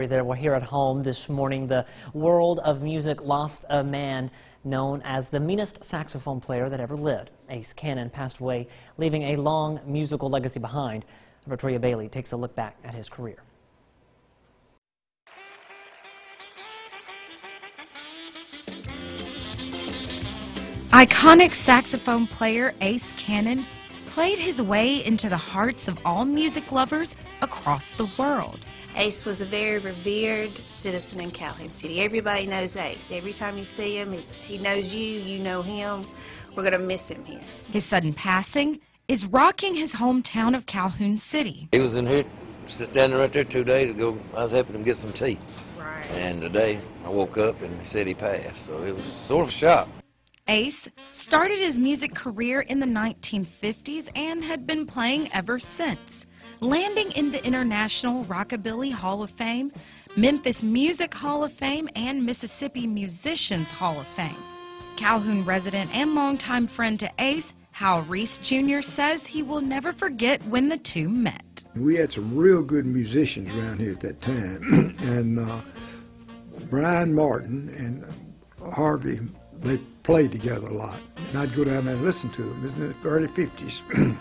That we're here at home this morning. The world of music lost a man known as the meanest saxophone player that ever lived. Ace Cannon passed away, leaving a long musical legacy behind. Victoria Bailey takes a look back at his career. Iconic saxophone player Ace Cannon played his way into the hearts of all music lovers across the world. Ace was a very revered citizen in Calhoun City. Everybody knows Ace. Every time you see him, he knows you, you know him. We're going to miss him here. His sudden passing is rocking his hometown of Calhoun City. He was in here standing right there two days ago. I was helping him get some tea. Right. And today I woke up and he said he passed. So it was sort of a shock. Ace started his music career in the 1950s and had been playing ever since, landing in the International Rockabilly Hall of Fame, Memphis Music Hall of Fame, and Mississippi Musicians Hall of Fame. Calhoun resident and longtime friend to Ace, Hal Reese Jr., says he will never forget when the two met. We had some real good musicians around here at that time, and uh, Brian Martin and Harvey they played together a lot. And I'd go down there and listen to them. It was in the early 50s.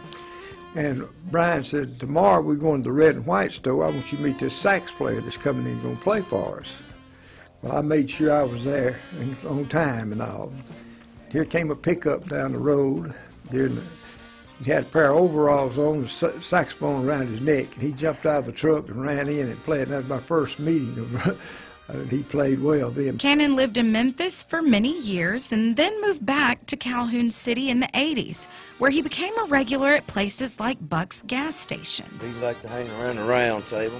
and Brian said, tomorrow we're going to the red and white store. I want you to meet this sax player that's coming in and going to play for us. Well, I made sure I was there on time and all. Here came a pickup down the road. The, he had a pair of overalls on, a saxophone around his neck, and he jumped out of the truck and ran in and played. And that was my first meeting of uh, he played well then. Cannon lived in Memphis for many years and then moved back to Calhoun City in the 80s, where he became a regular at places like Buck's gas station. He liked to hang around the round table.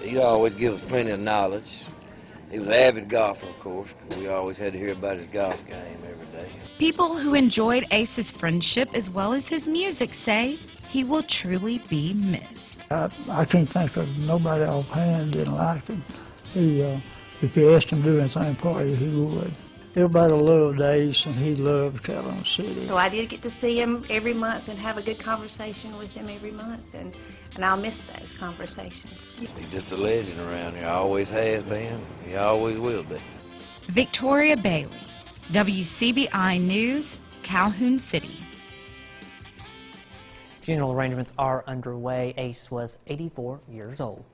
He, he always give us plenty of knowledge. He was an avid golfer, of course. We always had to hear about his golf game every day. People who enjoyed Ace's friendship as well as his music say he will truly be missed. I, I can't think of nobody offhand didn't like him he, uh, if you asked him to do anything for you, he would. Everybody loved Ace, and he loved Calhoun City. So I did get to see him every month and have a good conversation with him every month, and, and I'll miss those conversations. He's just a legend around here. Always has been. He always will be. Victoria Bailey, WCBI News, Calhoun City. Funeral arrangements are underway. Ace was 84 years old.